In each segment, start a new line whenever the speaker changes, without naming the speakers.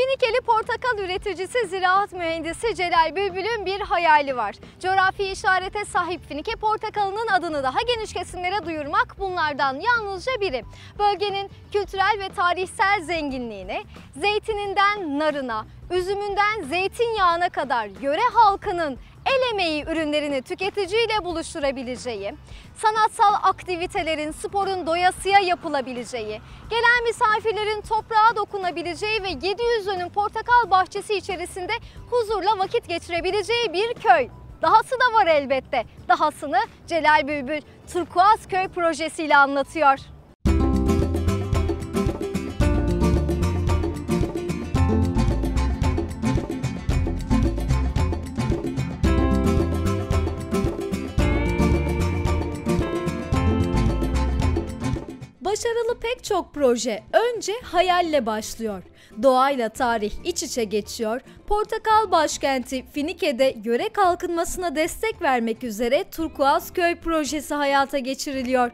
Finikeli portakal üreticisi ziraat mühendisi Celal Bülbül'ün bir hayali var. Coğrafi işarete sahip Finike portakalının adını daha geniş kesimlere duyurmak bunlardan yalnızca biri. Bölgenin kültürel ve tarihsel zenginliğini zeytininden narına, üzümünden zeytinyağına kadar yöre halkının el emeği ürünlerini tüketiciyle buluşturabileceği, sanatsal aktivitelerin, sporun doyasıya yapılabileceği, gelen misafirlerin toprağa dokunabileceği ve 700 dönüm portakal bahçesi içerisinde huzurla vakit geçirebileceği bir köy. Dahası da var elbette. Dahasını Celal Bülbül Turkuaz Köy projesiyle anlatıyor. Başarılı pek çok proje önce hayalle başlıyor. Doğayla tarih iç içe geçiyor. Portakal başkenti Finike'de yöre kalkınmasına destek vermek üzere Turkuaz Köy projesi hayata geçiriliyor.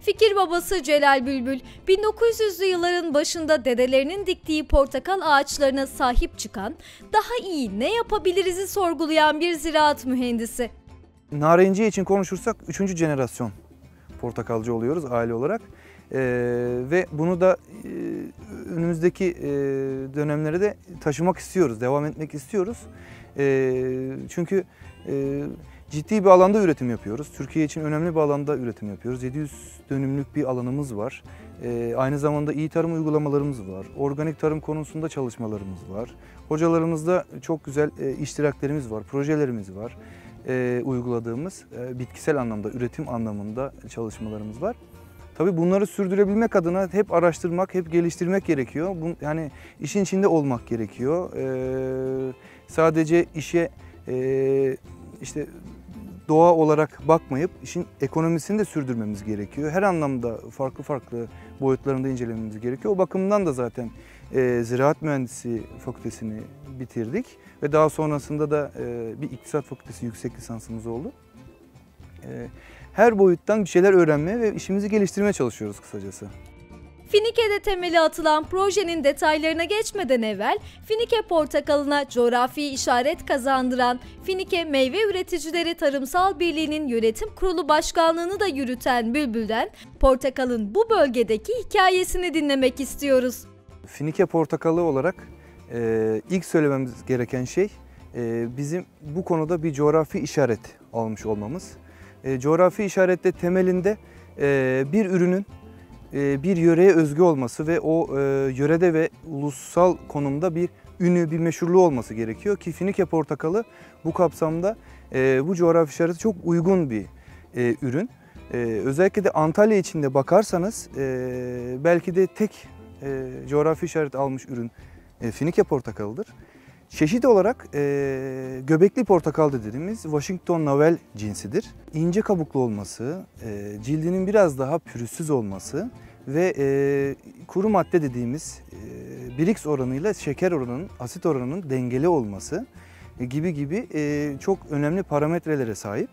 Fikir babası Celal Bülbül 1900'lü yılların başında dedelerinin diktiği portakal ağaçlarına sahip çıkan, daha iyi ne yapabiliriz'i sorgulayan bir ziraat mühendisi.
Narenciye için konuşursak 3. jenerasyon portakalcı oluyoruz aile olarak. Ee, ve bunu da e, önümüzdeki e, dönemlere de taşımak istiyoruz, devam etmek istiyoruz. E, çünkü e, ciddi bir alanda üretim yapıyoruz. Türkiye için önemli bir alanda üretim yapıyoruz. 700 dönümlük bir alanımız var. E, aynı zamanda iyi tarım uygulamalarımız var. Organik tarım konusunda çalışmalarımız var. Hocalarımızda çok güzel e, iştiraklerimiz var, projelerimiz var. E, uyguladığımız e, bitkisel anlamda, üretim anlamında çalışmalarımız var. Tabii bunları sürdürebilmek adına hep araştırmak, hep geliştirmek gerekiyor. Bu, yani işin içinde olmak gerekiyor. Ee, sadece işe e, işte doğa olarak bakmayıp işin ekonomisini de sürdürmemiz gerekiyor. Her anlamda farklı farklı boyutlarında incelememiz gerekiyor. O bakımdan da zaten e, ziraat mühendisi fakültesini bitirdik ve daha sonrasında da e, bir iktisat fakültesi yüksek lisansımız oldu. E, her boyuttan bir şeyler öğrenmeye ve işimizi geliştirmeye çalışıyoruz kısacası.
Finike'de temeli atılan projenin detaylarına geçmeden evvel Finike portakalına coğrafi işaret kazandıran Finike Meyve Üreticileri Tarımsal Birliği'nin yönetim kurulu başkanlığını da yürüten Bülbül'den portakalın bu bölgedeki hikayesini dinlemek istiyoruz.
Finike portakalı olarak e, ilk söylememiz gereken şey e, bizim bu konuda bir coğrafi işaret almış olmamız. E, coğrafi işarette temelinde e, bir ürünün e, bir yöreye özgü olması ve o e, yörede ve ulusal konumda bir ünü, bir meşhurluğu olması gerekiyor ki Finike portakalı bu kapsamda e, bu coğrafi işareti çok uygun bir e, ürün. E, özellikle de Antalya içinde bakarsanız e, belki de tek e, coğrafi işaret almış ürün e, Finike portakalıdır. Çeşit olarak e, göbekli portakal dediğimiz Washington Novel cinsidir. İnce kabuklu olması, e, cildinin biraz daha pürüzsüz olması ve e, kuru madde dediğimiz e, Brix oranıyla şeker oranının, asit oranının dengeli olması gibi gibi e, çok önemli parametrelere sahip.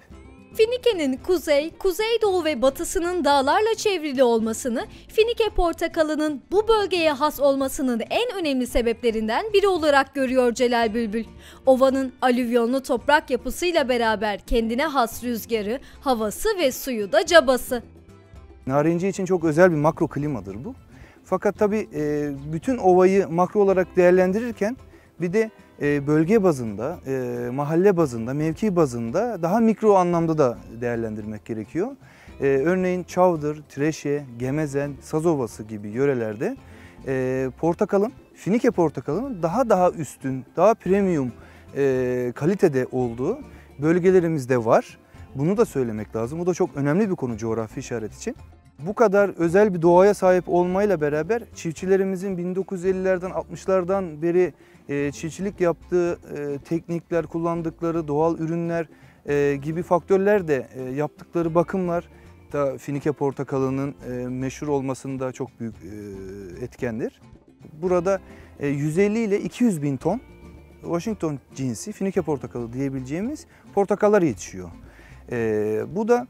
Finike'nin kuzey, kuzeydoğu ve batısının dağlarla çevrili olmasını, Finike portakalının bu bölgeye has olmasının en önemli sebeplerinden biri olarak görüyor Celal Bülbül. Ovanın alüvyonlu toprak yapısıyla beraber kendine has rüzgarı, havası ve suyu da cabası.
Narenciye için çok özel bir makro klimadır bu. Fakat tabii e, bütün ovayı makro olarak değerlendirirken bir de e, bölge bazında, e, mahalle bazında, mevki bazında daha mikro anlamda da değerlendirmek gerekiyor. Örneğin Çavdır, Tireşe, Gemezen, Sazovası gibi yörelerde portakalın, Finike portakalının daha daha üstün, daha premium kalitede olduğu bölgelerimizde var. Bunu da söylemek lazım. Bu da çok önemli bir konu coğrafi işaret için. Bu kadar özel bir doğaya sahip olmayla beraber çiftçilerimizin 1950'lerden 60'lardan beri e, çiftçilik yaptığı e, teknikler, kullandıkları doğal ürünler e, gibi faktörler de yaptıkları bakımlar da Finike portakalının meşhur olmasında çok büyük etkendir. Burada 150 ile 200 bin ton Washington cinsi Finike portakalı diyebileceğimiz portakallar yetişiyor. Bu da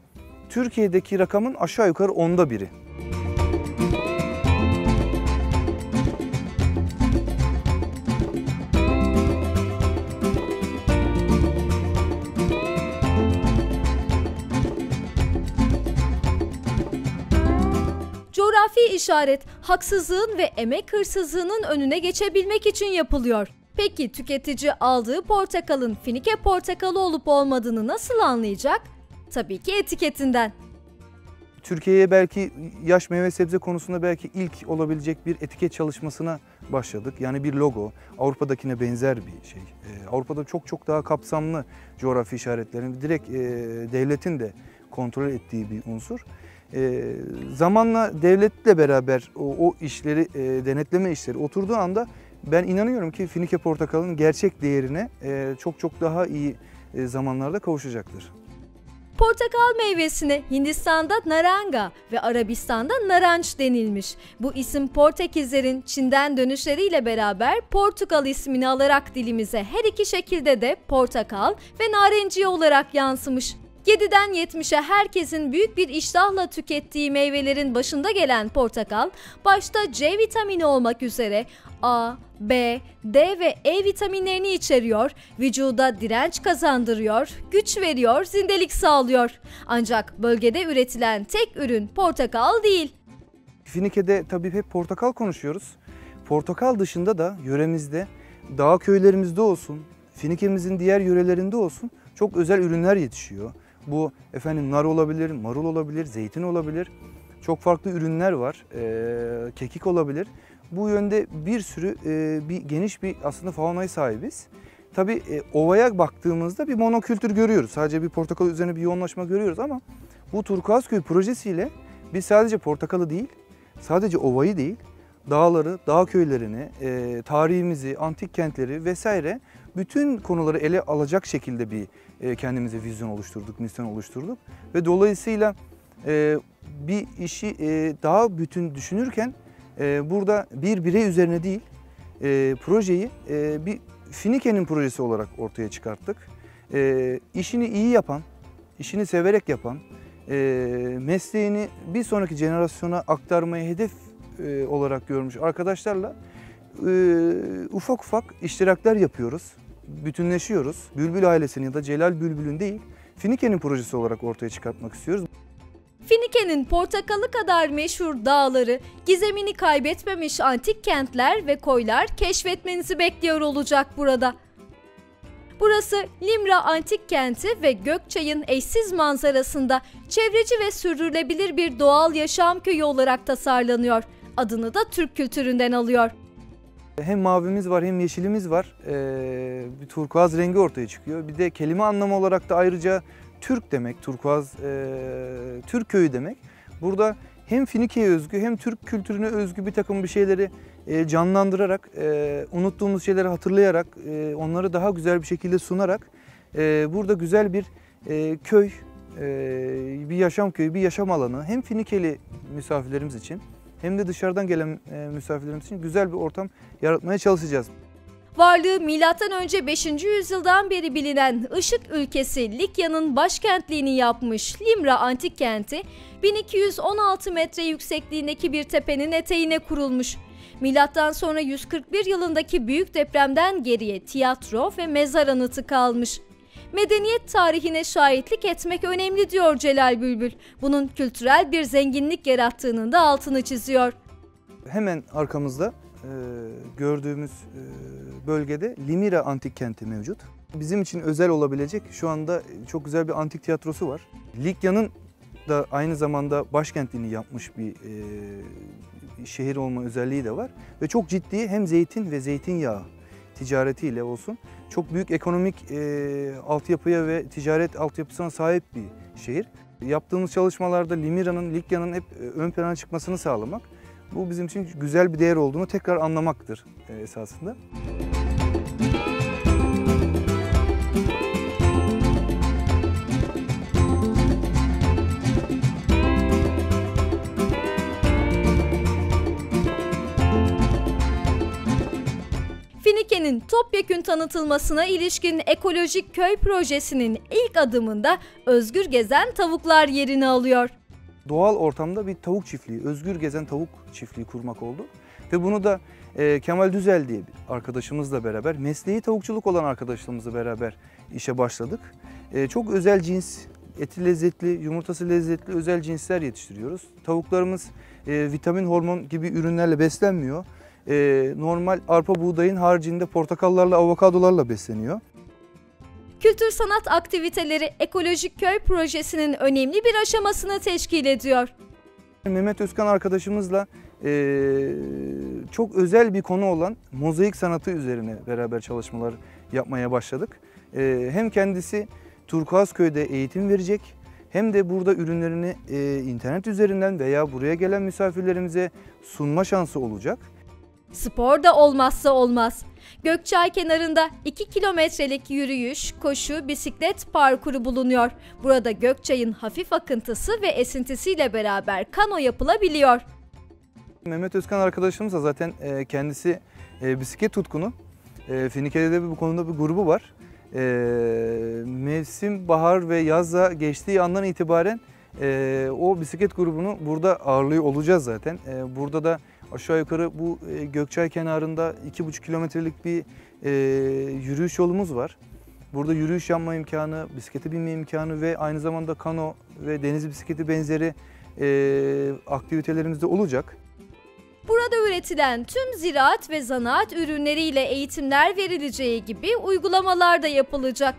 Türkiye'deki rakamın aşağı yukarı onda biri.
Coğrafi işaret haksızlığın ve emek hırsızlığının önüne geçebilmek için yapılıyor. Peki tüketici aldığı portakalın Finike portakalı olup olmadığını nasıl anlayacak? Tabii ki etiketinden.
Türkiye'ye belki yaş meyve sebze konusunda belki ilk olabilecek bir etiket çalışmasına başladık. Yani bir logo Avrupa'dakine benzer bir şey. Ee, Avrupa'da çok çok daha kapsamlı coğrafi işaretlerin direkt e, devletin de kontrol ettiği bir unsur. E, zamanla devletle beraber o, o işleri e, denetleme işleri oturduğu anda ben inanıyorum ki Finike portakalın gerçek değerine e, çok çok daha iyi e, zamanlarda kavuşacaktır.
Portakal meyvesine Hindistan'da naranga ve Arabistan'da naranç denilmiş. Bu isim Portekizlerin Çin'den dönüşleriyle beraber Portugal ismini alarak dilimize her iki şekilde de portakal ve narenciye olarak yansımış. 7'den 70'e herkesin büyük bir iştahla tükettiği meyvelerin başında gelen portakal, başta C vitamini olmak üzere A, B, D ve E vitaminlerini içeriyor, vücuda direnç kazandırıyor, güç veriyor, zindelik sağlıyor. Ancak bölgede üretilen tek ürün portakal değil.
Finike'de tabii hep portakal konuşuyoruz. Portakal dışında da yöremizde, dağ köylerimizde olsun, Finike'mizin diğer yörelerinde olsun çok özel ürünler yetişiyor. Bu efendim nar olabilir, marul olabilir, zeytin olabilir. Çok farklı ürünler var. Ee, kekik olabilir. Bu yönde bir sürü e, bir geniş bir aslında faunaya sahibiz. Tabii e, ovaya baktığımızda bir monokültür görüyoruz. Sadece bir portakal üzerine bir yoğunlaşma görüyoruz ama bu Turkuazköy projesiyle biz sadece portakalı değil, sadece ovayı değil, dağları, dağ köylerini, e, tarihimizi, antik kentleri vesaire bütün konuları ele alacak şekilde bir e, kendimize vizyon oluşturduk, misyon oluşturduk. Ve dolayısıyla e, bir işi e, daha bütün düşünürken burada bir birey üzerine değil, projeyi bir Finike'nin projesi olarak ortaya çıkarttık. İşini iyi yapan, işini severek yapan, mesleğini bir sonraki jenerasyona aktarmayı hedef olarak görmüş arkadaşlarla e, ufak ufak iştirakler yapıyoruz bütünleşiyoruz. Bülbül ailesinin ya da Celal Bülbül'ün değil, Finike'nin projesi olarak ortaya çıkartmak istiyoruz.
Finike'nin portakalı kadar meşhur dağları, gizemini kaybetmemiş antik kentler ve koylar keşfetmenizi bekliyor olacak burada. Burası Limra Antik Kenti ve Gökçay'ın eşsiz manzarasında çevreci ve sürdürülebilir bir doğal yaşam köyü olarak tasarlanıyor. Adını da Türk kültüründen alıyor.
Hem mavimiz var hem yeşilimiz var. Ee, bir turkuaz rengi ortaya çıkıyor. Bir de kelime anlamı olarak da ayrıca Türk demek, turkuaz e, Türk köyü demek. Burada hem Finike'ye özgü hem Türk kültürüne özgü bir takım bir şeyleri e, canlandırarak, e, unuttuğumuz şeyleri hatırlayarak, e, onları daha güzel bir şekilde sunarak e, burada güzel bir e, köy, e, bir yaşam köyü, bir yaşam alanı hem Finikeli misafirlerimiz için hem de dışarıdan gelen e, misafirlerimiz için güzel bir ortam yaratmaya çalışacağız.
Varlığı M.Ö. 5. yüzyıldan beri bilinen Işık ülkesi Likya'nın başkentliğini yapmış Limra Antik Kenti, 1216 metre yüksekliğindeki bir tepenin eteğine kurulmuş. Milattan sonra 141 yılındaki büyük depremden geriye tiyatro ve mezar anıtı kalmış. Medeniyet tarihine şahitlik etmek önemli diyor Celal Bülbül. Bunun kültürel bir zenginlik yarattığının da altını çiziyor.
Hemen arkamızda e, gördüğümüz e, bölgede Limira Antik Kenti mevcut. Bizim için özel olabilecek şu anda çok güzel bir antik tiyatrosu var. Likya'nın da aynı zamanda başkentliğini yapmış bir e, şehir olma özelliği de var. Ve çok ciddi hem zeytin ve zeytinyağı ticaretiyle olsun çok büyük ekonomik e, altyapıya ve ticaret altyapısına sahip bir şehir. Yaptığımız çalışmalarda Limira'nın, Likya'nın hep ön plana çıkmasını sağlamak. Bu bizim için güzel bir değer olduğunu tekrar anlamaktır esasında.
Topyekün tanıtılmasına ilişkin ekolojik köy projesinin ilk adımında özgür gezen tavuklar yerini alıyor.
Doğal ortamda bir tavuk çiftliği, özgür gezen tavuk çiftliği kurmak oldu. Ve bunu da e, Kemal Düzel diye bir arkadaşımızla beraber, mesleği tavukçuluk olan arkadaşlarımızla beraber işe başladık. E, çok özel cins eti lezzetli, yumurtası lezzetli özel cinsler yetiştiriyoruz. Tavuklarımız e, vitamin, hormon gibi ürünlerle beslenmiyor. E, normal arpa buğdayın haricinde portakallarla, avokadolarla besleniyor.
Kültür sanat aktiviteleri Ekolojik Köy projesinin önemli bir aşamasını teşkil ediyor.
Mehmet Özkan arkadaşımızla e, çok özel bir konu olan mozaik sanatı üzerine beraber çalışmalar yapmaya başladık. E, hem kendisi Turkuazköy'de eğitim verecek hem de burada ürünlerini e, internet üzerinden veya buraya gelen misafirlerimize sunma şansı olacak.
Spor da olmazsa olmaz. Gökçay kenarında 2 kilometrelik yürüyüş, koşu, bisiklet parkuru bulunuyor. Burada Gökçay'ın hafif akıntısı ve esintisiyle beraber kano yapılabiliyor.
Mehmet Özkan arkadaşımız da zaten e, kendisi e, bisiklet tutkunu. E, Finike'de de bu konuda bir grubu var. Mevsim bahar ve yazla geçtiği andan itibaren o bisiklet grubunu burada ağırlıyor olacağız zaten. Burada da aşağı yukarı bu e, Gökçay kenarında 2,5 kilometrelik bir e, yürüyüş yolumuz var. Burada yürüyüş yapma imkanı, bisiklete binme imkanı ve aynı zamanda kano ve deniz bisikleti benzeri e, aktivitelerimiz de olacak.
Burada üretilen tüm ziraat ve zanaat ürünleriyle eğitimler verileceği gibi uygulamalar da yapılacak.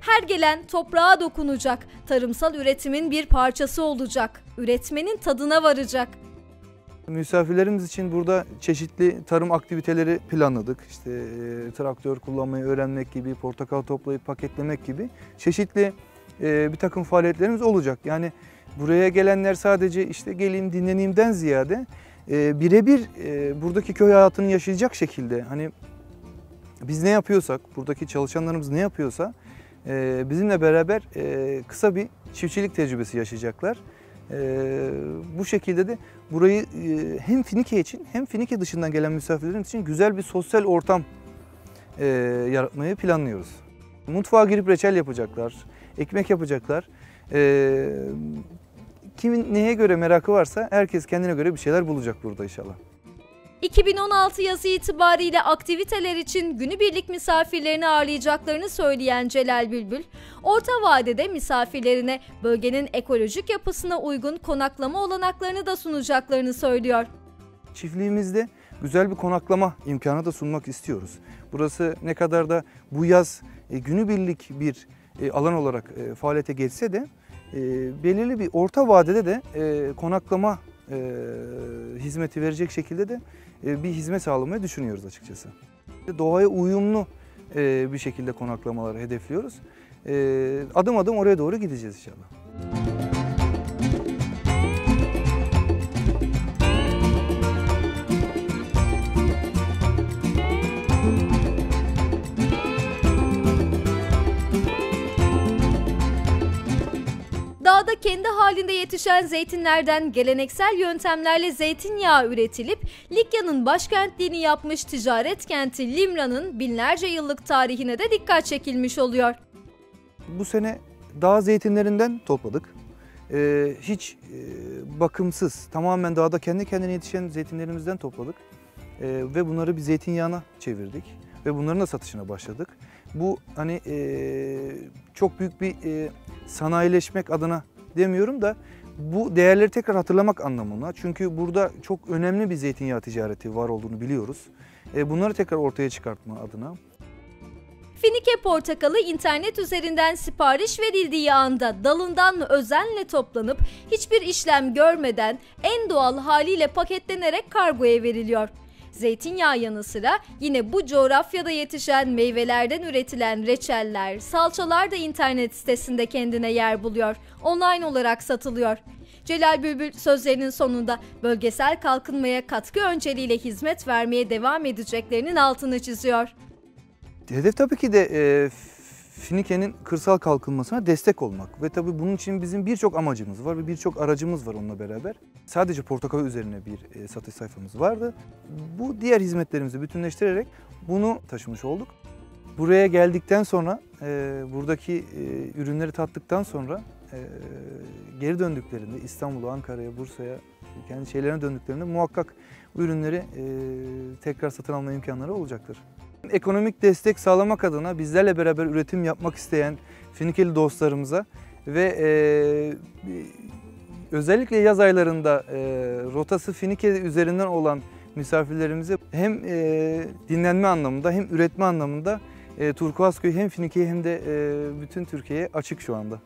Her gelen toprağa dokunacak, tarımsal üretimin bir parçası olacak, üretmenin tadına varacak.
Misafirlerimiz için burada çeşitli tarım aktiviteleri planladık. İşte e, traktör kullanmayı öğrenmek gibi, portakal toplayıp paketlemek gibi çeşitli e, bir takım faaliyetlerimiz olacak. Yani buraya gelenler sadece işte geleyim dinleneyimden ziyade e, birebir buradaki köy hayatını yaşayacak şekilde hani biz ne yapıyorsak, buradaki çalışanlarımız ne yapıyorsa bizimle beraber kısa bir çiftçilik tecrübesi yaşayacaklar. E, bu şekilde de burayı e, hem Finike için hem Finike dışından gelen misafirlerimiz için güzel bir sosyal ortam e, yaratmayı planlıyoruz. Mutfağa girip reçel yapacaklar, ekmek yapacaklar. E, kimin neye göre merakı varsa herkes kendine göre bir şeyler bulacak burada inşallah.
2016 yazı itibariyle aktiviteler için günübirlik misafirlerini ağırlayacaklarını söyleyen Celal Bülbül, orta vadede misafirlerine bölgenin ekolojik yapısına uygun konaklama olanaklarını da sunacaklarını söylüyor.
Çiftliğimizde güzel bir konaklama imkanı da sunmak istiyoruz. Burası ne kadar da bu yaz e, günübirlik bir e, alan olarak e, faaliyete geçse de belirli bir orta vadede de konaklama hizmeti verecek şekilde de bir hizmet sağlamayı düşünüyoruz açıkçası. Doğaya uyumlu e, bir şekilde konaklamaları hedefliyoruz. E, adım adım oraya doğru gideceğiz inşallah.
Dağda kendi halinde yetişen zeytinlerden geleneksel yöntemlerle zeytinyağı üretilip Likya'nın başkentliğini yapmış ticaret kenti Limra'nın binlerce yıllık tarihine de dikkat çekilmiş oluyor.
Bu sene dağ zeytinlerinden topladık. Ee, hiç e, bakımsız, tamamen dağda kendi kendine yetişen zeytinlerimizden topladık. Ee, ve bunları bir zeytinyağına çevirdik. Ve bunların da satışına başladık. Bu hani e, çok büyük bir e, sanayileşmek adına demiyorum da bu değerleri tekrar hatırlamak anlamına. Çünkü burada çok önemli bir zeytinyağı ticareti var olduğunu biliyoruz. E, bunları tekrar ortaya çıkartma adına.
Finike portakalı internet üzerinden sipariş verildiği anda dalından mı özenle toplanıp hiçbir işlem görmeden en doğal haliyle paketlenerek kargoya veriliyor. Zeytinyağı yanı sıra yine bu coğrafyada yetişen meyvelerden üretilen reçeller, salçalar da internet sitesinde kendine yer buluyor. Online olarak satılıyor. Celal Bülbül sözlerinin sonunda bölgesel kalkınmaya katkı önceliğiyle hizmet vermeye devam edeceklerinin altını çiziyor.
Hedef tabii ki de e, Finike'nin kırsal kalkınmasına destek olmak ve tabii bunun için bizim birçok amacımız var ve birçok aracımız var onunla beraber. Sadece portakal üzerine bir e, satış sayfamız vardı. Bu diğer hizmetlerimizi bütünleştirerek bunu taşımış olduk. Buraya geldikten sonra, e, buradaki e, ürünleri tattıktan sonra e, geri döndüklerinde İstanbul'a, Ankara'ya, Bursa'ya kendi şeylerine döndüklerinde muhakkak bu ürünleri e, tekrar satın alma imkanları olacaktır. Ekonomik destek sağlamak adına bizlerle beraber üretim yapmak isteyen Finikeli dostlarımıza ve e, özellikle yaz aylarında e, rotası Finike üzerinden olan misafirlerimize hem e, dinlenme anlamında hem üretme anlamında e, Turkuazköy hem Finike'ye hem de e, bütün Türkiye'ye açık şu anda.